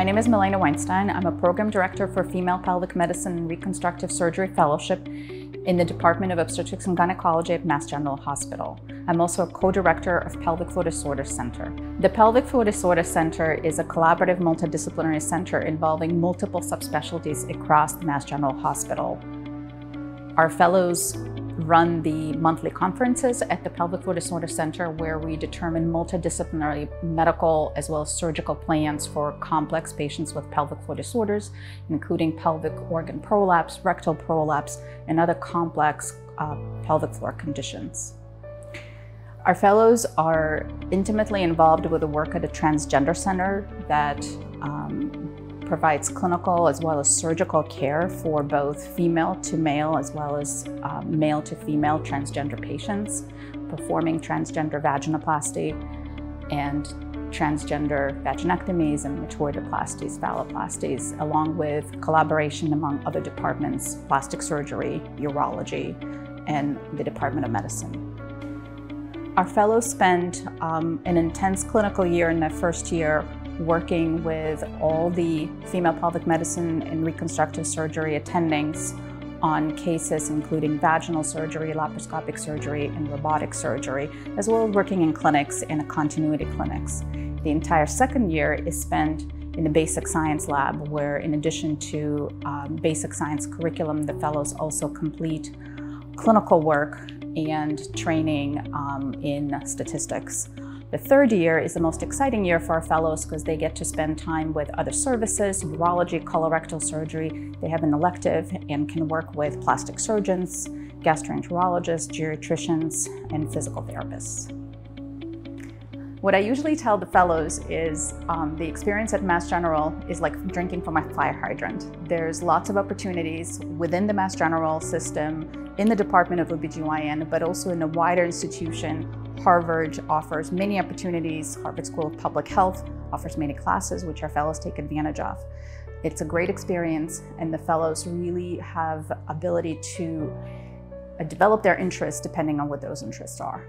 My name is Milena Weinstein. I'm a program director for Female Pelvic Medicine and Reconstructive Surgery Fellowship in the Department of Obstetrics and Gynecology at Mass General Hospital. I'm also a co-director of Pelvic Floor Disorders Center. The Pelvic Floor Disorders Center is a collaborative multidisciplinary center involving multiple subspecialties across the Mass General Hospital. Our fellows run the monthly conferences at the Pelvic Floor Disorder Center where we determine multidisciplinary medical as well as surgical plans for complex patients with pelvic floor disorders, including pelvic organ prolapse, rectal prolapse, and other complex uh, pelvic floor conditions. Our fellows are intimately involved with the work at the Transgender Center that um, provides clinical as well as surgical care for both female to male as well as uh, male to female transgender patients, performing transgender vaginoplasty and transgender vaginectomies and metoidioplasties, phalloplasties, along with collaboration among other departments, plastic surgery, urology, and the Department of Medicine. Our fellows spend um, an intense clinical year in their first year working with all the female pelvic medicine and reconstructive surgery attendings on cases including vaginal surgery, laparoscopic surgery, and robotic surgery, as well as working in clinics and continuity clinics. The entire second year is spent in the basic science lab, where in addition to um, basic science curriculum, the fellows also complete clinical work and training um, in statistics. The third year is the most exciting year for our fellows because they get to spend time with other services, urology, colorectal surgery. They have an elective and can work with plastic surgeons, gastroenterologists, geriatricians, and physical therapists. What I usually tell the fellows is um, the experience at Mass General is like drinking from a fire hydrant. There's lots of opportunities within the Mass General system, in the Department of OBGYN, but also in a wider institution Harvard offers many opportunities. Harvard School of Public Health offers many classes, which our fellows take advantage of. It's a great experience, and the fellows really have ability to uh, develop their interests depending on what those interests are.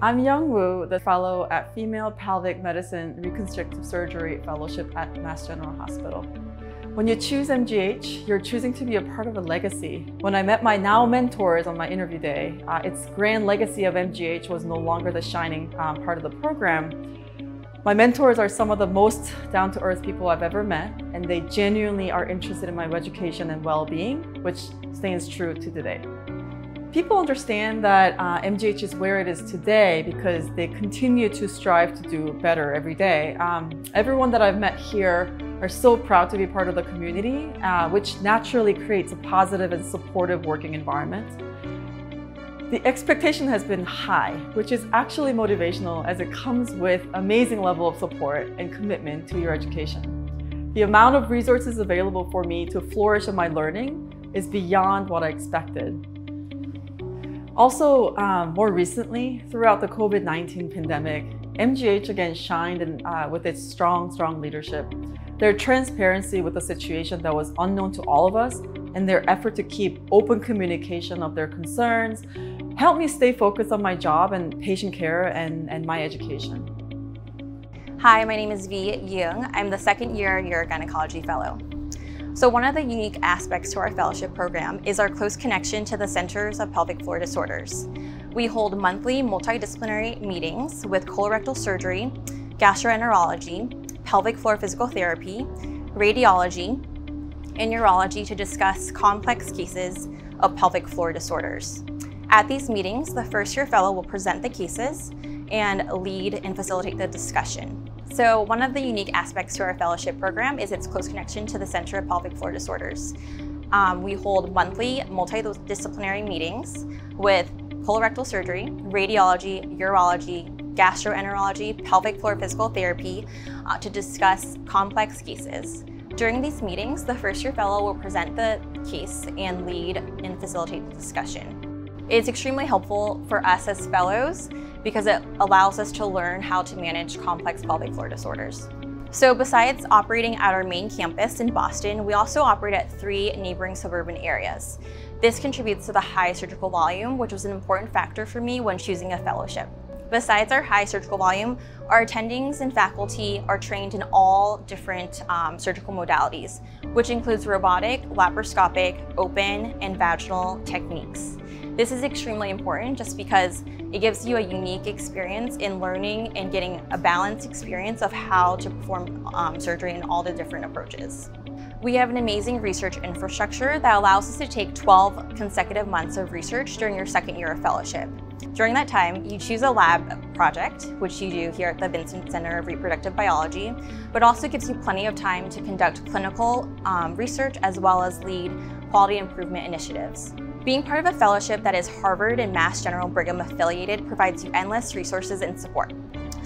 I'm Young Woo, the fellow at Female Pelvic Medicine Reconstructive Surgery Fellowship at Mass General Hospital. When you choose MGH, you're choosing to be a part of a legacy. When I met my now mentors on my interview day, uh, its grand legacy of MGH was no longer the shining um, part of the program. My mentors are some of the most down-to-earth people I've ever met, and they genuinely are interested in my education and well-being, which stands true to today. People understand that uh, MGH is where it is today because they continue to strive to do better every day. Um, everyone that I've met here are so proud to be part of the community, uh, which naturally creates a positive and supportive working environment. The expectation has been high, which is actually motivational as it comes with amazing level of support and commitment to your education. The amount of resources available for me to flourish in my learning is beyond what I expected. Also, um, more recently, throughout the COVID-19 pandemic, MGH again shined in, uh, with its strong, strong leadership. Their transparency with a situation that was unknown to all of us and their effort to keep open communication of their concerns helped me stay focused on my job and patient care and, and my education. Hi, my name is Vi Young. I'm the second year urogynecology fellow. So one of the unique aspects to our fellowship program is our close connection to the Centers of Pelvic Floor Disorders. We hold monthly multidisciplinary meetings with colorectal surgery, gastroenterology, pelvic floor physical therapy, radiology, and urology to discuss complex cases of pelvic floor disorders. At these meetings, the first year fellow will present the cases and lead and facilitate the discussion. So one of the unique aspects to our fellowship program is its close connection to the Center of Pelvic Floor Disorders. Um, we hold monthly multidisciplinary meetings with colorectal surgery, radiology, urology, gastroenterology, pelvic floor physical therapy uh, to discuss complex cases. During these meetings, the first year fellow will present the case and lead and facilitate the discussion. It's extremely helpful for us as fellows because it allows us to learn how to manage complex pelvic floor disorders. So besides operating at our main campus in Boston, we also operate at three neighboring suburban areas. This contributes to the high surgical volume, which was an important factor for me when choosing a fellowship. Besides our high surgical volume, our attendings and faculty are trained in all different um, surgical modalities, which includes robotic, laparoscopic, open, and vaginal techniques. This is extremely important just because it gives you a unique experience in learning and getting a balanced experience of how to perform um, surgery in all the different approaches. We have an amazing research infrastructure that allows us to take 12 consecutive months of research during your second year of fellowship. During that time, you choose a lab project, which you do here at the Vincent Center of Reproductive Biology, but also gives you plenty of time to conduct clinical um, research as well as lead quality improvement initiatives. Being part of a fellowship that is Harvard and Mass General Brigham affiliated provides you endless resources and support.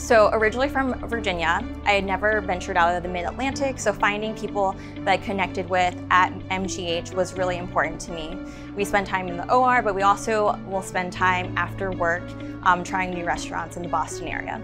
So originally from Virginia, I had never ventured out of the mid-Atlantic, so finding people that I connected with at MGH was really important to me. We spend time in the OR, but we also will spend time after work um, trying new restaurants in the Boston area.